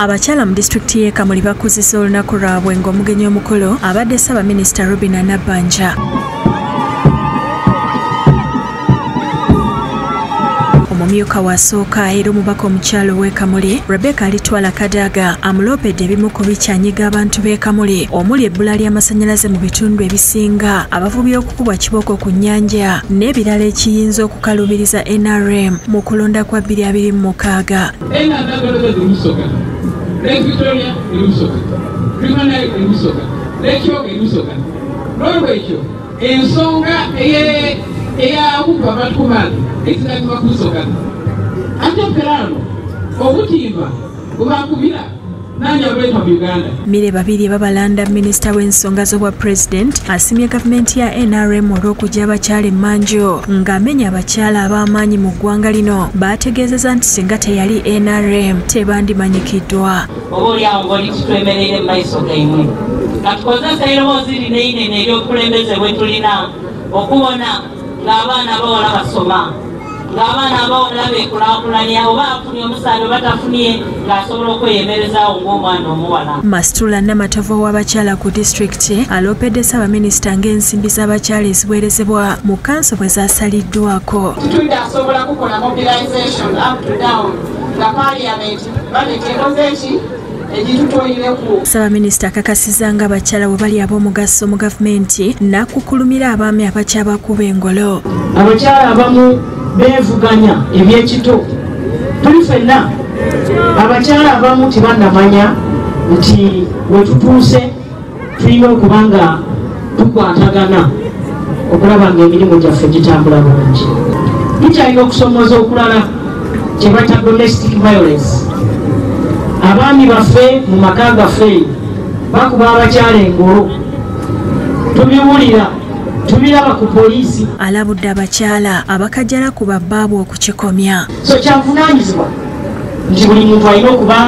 abakyala mu disitulikiti y'e kamuli bakuzisa olunaku lwabwe ng'omugenyi omukulu abadde ssaabaminisita robina nabbanja omumyuka wasooka era omubaka omukyalo w'e kamuli rebeka alitwala kadaga amuloopedde ebimu ku bikyanyiga abantu b'e kamuli omuli ebbula ly'amasannyalaze mu bitundu ebisinga abavubi okukubwa kibooko ku nnyanja n'ebirala ekiyinza okukalubiriza nrm mu kulonda kwa 2026 lake victoria elubusoka primary elubusoka lake kyoga elubusoka n'olwekyo ensonga eyabubba eh, eh, abantu ku maanyi ekizanyuma ku busoka ate obukerano obutimba. Bubakubira mire babiri babalanda minisita w'ensonga z'obwa pulezidenti asimye gavumenti ya nrm olw'okujja abakyala emmanjo ng'amenya abakyala ab'amaanyi mu ggwanga lino. Baategeezeza nti singa teyali nrm tebandimanyikiddwa. Oba oliawo ngaoli kitwemerere mu maaso gaimwe katukozesa erowoozi lino inene eryobukulembeze bwe tulina okubona ng'abaana abawala basoma ng'abaana abawala beekulaakulanya oba afunye omusaale oba tafunye ng'asobola okweyemerezaawo ng'omwana omuwala. Masitula namatovu ow'abakyala ku disitulikiti aloopedde ssaabaminisita ng'ensimbi z'abakyala eziweerezebwa mu kanso bwe zaasaliddwako. Kitundu asobola kukola mobilization up to down nga paliament baleta ekoze eki ssaabaminisita akakasiza nga abakyala bwe bali ab'omugaso mu gavumenti n'akukulumira abaami abakyabakuba engolo. Abakyala abamu beevuganya ebyekito. Tuli ffenna. Abakyala abamu tebannamanya nti wetutuuse tulina okuba nga tukwatagana okulaba nga emirimu gyaffe gitambula bulungi. Tukyalina okusomoza okulala kyebaita domestic violence. Abaami baffe mu maka gaffe bakuba abakyala engolo. Tubiwulira tubiraba ku poliisi. Alabudde abakyala abakajjala ku babbaabwe okukikomya. So kyanvunanyizibwa nti buli muntu alina okuba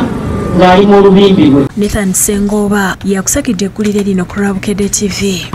ng'ali mu olubimbi lwe. Nathan sengooba yakusakidde eggulire lino ku lwabukedde tv